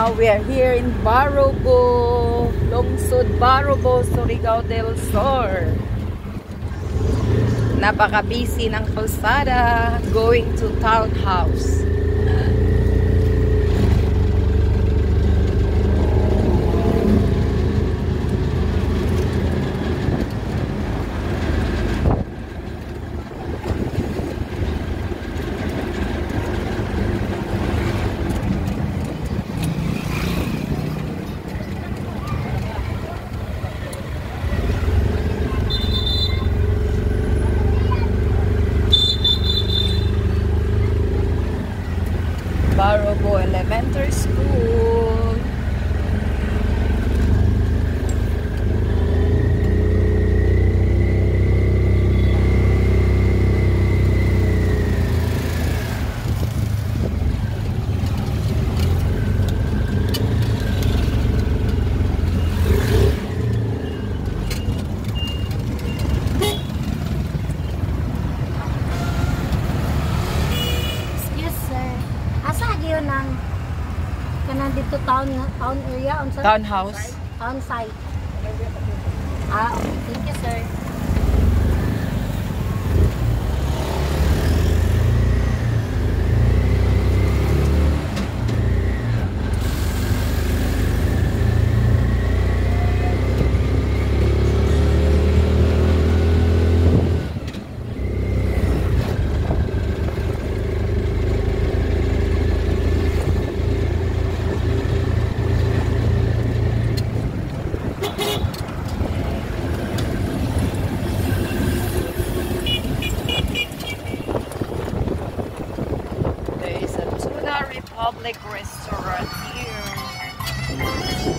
now we are here in Barobo, Lungsod Barobo, Surigao del Sur. Napaka-busy ng kalsada going to townhouse. Elementary School. Dito town town area on sir? Townhouse. Town site. Ah, okay. Thank you, sir. public restaurant here.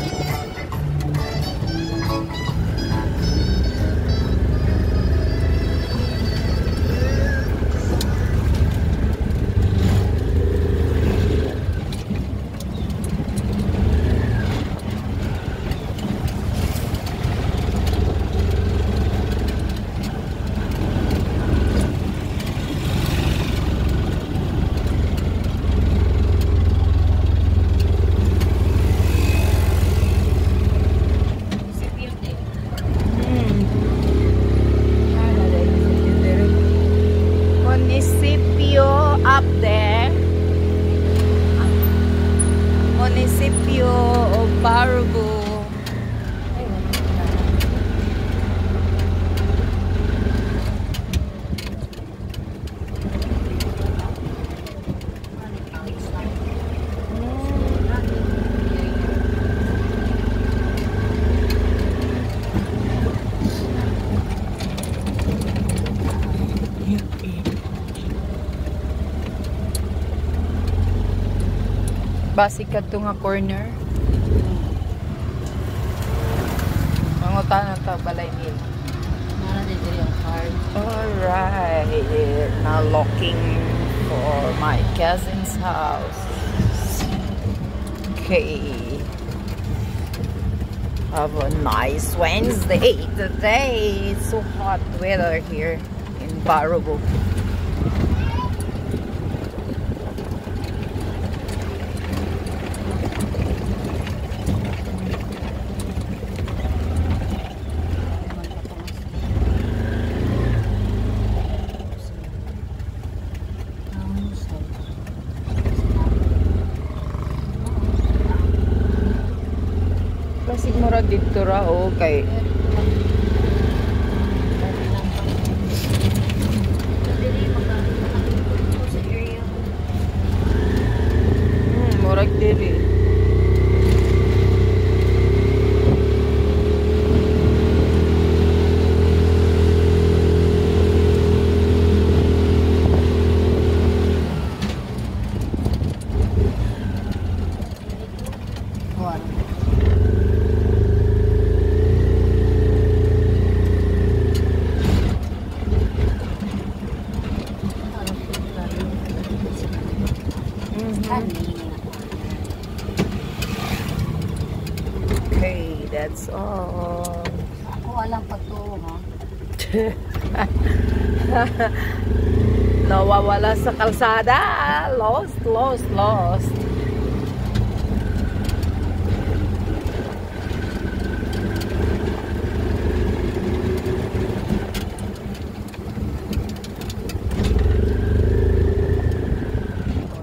Basic ka nga corner. Mangutan na ta balay nil. Nara dito yung card. Alright, now locking for my cousin's house. Okay. Have a nice Wednesday today. It's so hot weather here in Barobo. Dito ra o kay That's all. Ako walang pagturo, ha? Nawawala sa kalsada. Lost, lost, lost.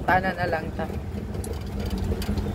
Tanan na lang tayo.